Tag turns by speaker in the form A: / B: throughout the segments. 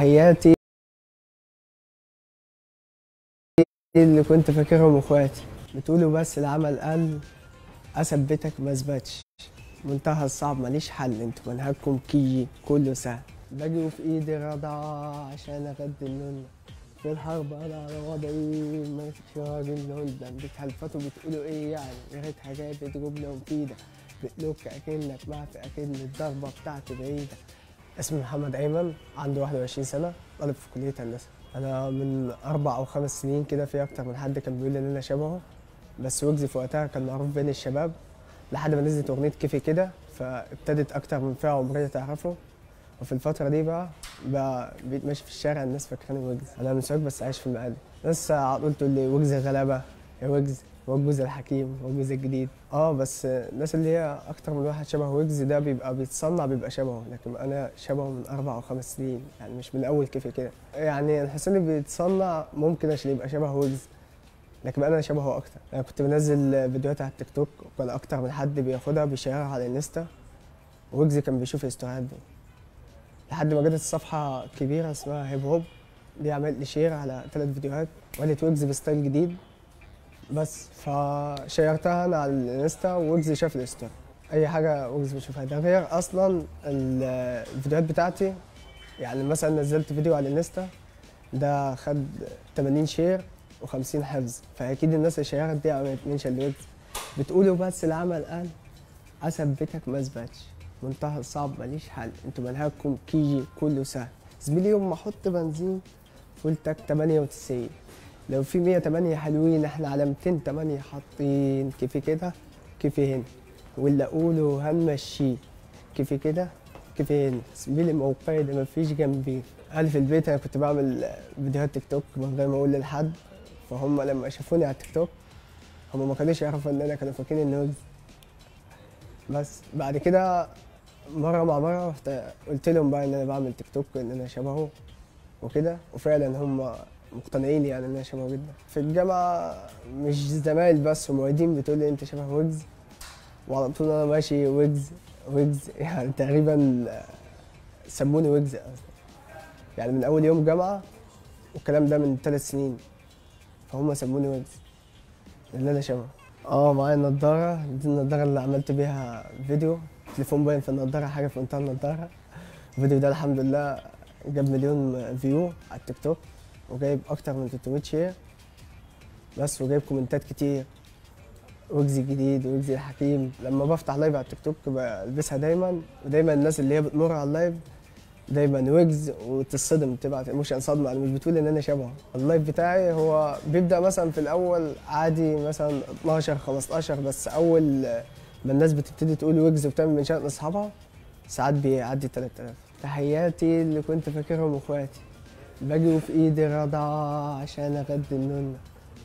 A: تحياتي اللي كنت فاكرهم اخواتي. بتقولوا بس العمل قل أثبتك ما أثبتش. منتهى الصعب ماليش حل أنتوا منهجكم كيجي كله سهل. باجي وفي ايدي رضا عشان أغدي النون في الحرب أنا على وضعي ما فيش راجل هندم بتهلفتوا بتقولوا إيه يعني؟ يا ريت حاجات جمله مفيده بتلوك أكنك معفي أكن الضربة بتاعتي بعيدة. اسمي محمد أيمن عندي 21 سنة طالب في كلية هندسة. أنا من أربع أو خمس سنين كده في أكتر من حد كان بيقول لي إن أنا شبهه بس ويجز في وقتها كان معروف بين الشباب لحد ما نزلت أغنية كيفي كده فابتدت أكتر من فئة عمرية تعرفه. وفي الفترة دي بقى بقى بقيت ماشي في الشارع الناس فاكراني ويجز أنا من سوهاج بس عايش في المعادي. ناس على طول تقول لي ويجز غلابة. ويجز الجوز الحكيم الجوز الجديد. آه بس الناس اللي هي أكتر من واحد شبه ويجز ده بيبقى بيتصنع بيبقى شبهه. لكن أنا شبهه من أربع أو خمس سنين يعني مش من أول كيف كده. يعني الحسين اللي بيتصنع ممكن عشان يبقى شبه ويجز لكن أنا شبهه أكتر. أنا كنت بنزل فيديوهات على التيك توك وكان أكتر من حد بياخدها بيشيرها على الإنستا. ويجز كان بيشوف الاستوريات دي. لحد ما جت الصفحة كبيرة اسمها هيب هوب دي عملت لي share على ثلاث فيديوهات وقالت ويجز ب style جديد. بس فشيرتها أنا على الانستا ويجز شاف ال story أي حاجة ويجز بيشوفها. ده غير أصلا الفيديوهات بتاعتي. يعني مثلا نزلت فيديو على الانستا ده خد 80 شير و50 حفظ. فأكيد الناس اللي شيرت دي عملت منشن لويجز بتقولوا بس العمل قال اثبتك ما اثبتش. منتهى الصعب ماليش حل. أنتوا منهجكم كيجي كله سهل. زميلي يوم ما أحط بنزين فول تاك 98 لو في 108 حلوين إحنا على 208 حاطين. كيف كده؟ كيف هنا. واللي أقوله هنمشيه كيف كده؟ كيف هنا. زميلي موقعي ده مفيش جنبي. أنا في البيت أنا كنت بعمل فيديوهات تيك توك من غير ما أقول لحد؟ فهم لما شافوني على التيك توك هم ما كانوش يعرفوا إن أنا كانوا فاكرين ان ويجز بس بعد كده مرة مع مرة رحت قلت لهم بقى إن أنا بعمل تيك توك إن أنا شبهه وكده. وفعلا هم مقتنعين يعني ان أنا شبهه جدا في الجامعة مش زمايل بس ومعيدين بتقول لي أنت شبه ويجز. وعلى طول أنا ماشي ويجز ويجز يعني تقريبا سموني ويجز يعني من أول يوم جامعة والكلام ده من ثلاث سنين فهم سموني ويجز. لأن أنا شبهه آه معايا النضارة. دي النضارة اللي عملت بيها فيديو. تليفون باين في النضارة حاجة في منتهى النضارة. الفيديو ده الحمد لله جاب مليون view على التيك توك. وجايب أكتر من 300 share. بس وجايب comments كتير. ويجز الجديد ويجز الحكيم. لما بفتح live على التيك توك بلبسها دايما. ودايما الناس اللي هي بتمر على ال live دايما ويجز وتصدم تبعت emotion صدمة. مش بتقول إن أنا شبهه. ال live بتاعي هو بيبدأ مثلا في الأول عادي مثلا 12 15 بس أول ما الناس بتبتدي تقول ويجز وبتعمل mentions لاصحابها ساعات بيعدي 3000 تحياتي اللي كنت فاكرهم أخواتي. باجي وفي إيدي رضا عشان أغدي النون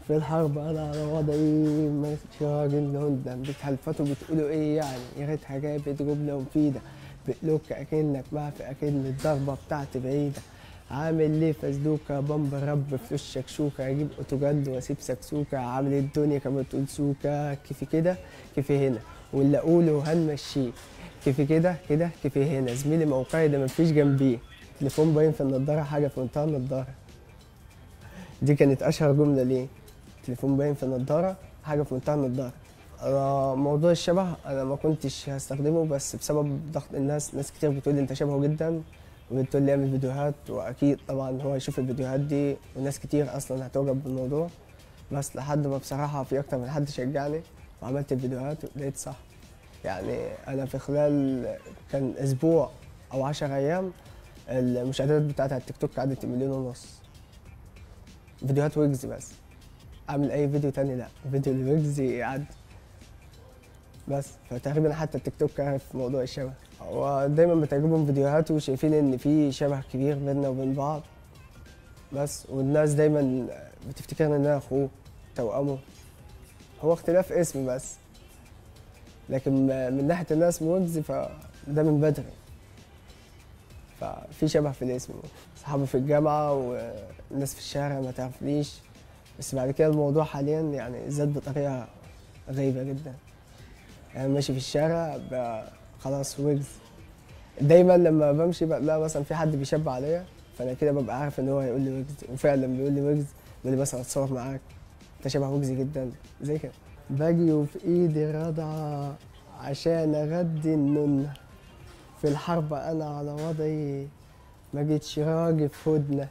A: في الحرب أنا على وضعي ما فيش راجل هندم بتهلفتوا بتقولوا إيه يعني؟ يا ريت حاجات جمله مفيده بتلوك أكنك معفي أكن الضربة بتاعتي بعيدة. عامل ليه فزلوكة بمب رب في وشك شوكة. أجيب اوتوجند وأسيب سكسوكة. عامل الدنيا كما تقول سوكة. كيف كده؟ كيف هنا. واللي أقوله هنمشيه. كيف كده؟ كده؟ كيف هنا. زميلي موقعي ده مفيش جنبيه. تليفون باين في النضارة حاجة في منتهى النضارة. دي كانت أشهر جملة ليه. تليفون باين في النضارة حاجة في منتهى النضارة. أنا موضوع الشبه أنا ما كنتش هستخدمه بس بسبب ضغط الناس ناس كتير بتقول لي أنت شبهه جدا وبتقول لي اعمل فيديوهات وأكيد طبعا هو يشوف الفيديوهات دي وناس كتير أصلا هتعجب بالموضوع. بس لحد ما بصراحة في أكتر من حد شجعني وعملت الفيديوهات ولقيت صح. يعني أنا في خلال كان أسبوع أو عشر أيام المشاهدات بتاعتي على التيك توك عدت مليون ونص. فيديوهات ويجز بس. اعمل أي فيديو تاني لا فيديو الويجز يعدي بس فتقريبا حتى التيك توك عارف موضوع الشبه. هو دايما بتعجبهم فيديوهاته وشايفين إن في شبه كبير بيننا وبين بعض. بس والناس دايما بتفتكرني ان أنا أخوه توأمه. هو اختلاف اسم بس. لكن من ناحية الناس ويجز فده من بدري. ففي شبه في الاسم صحابي في الجامعة والناس في الشارع ما تعرفنيش. بس بعد كده الموضوع حاليا يعني زاد بطريقة غريبة جدا. يعني ماشي في الشارع خلاص ويجز. دايما لما بمشي بقى مثلا في حد بيشب عليا فأنا كده ببقى عارف إن هو هيقول لي ويجز. وفعلا بيقول لي ويجز بيقول لي مثلا اتصور معاك. أنت شبه ويجز جدا. زي كده. باجي وفي إيدي رضعه عشان أغدي النونه في الحرب أنا على وضعي ما جيتش راجل في هدنة.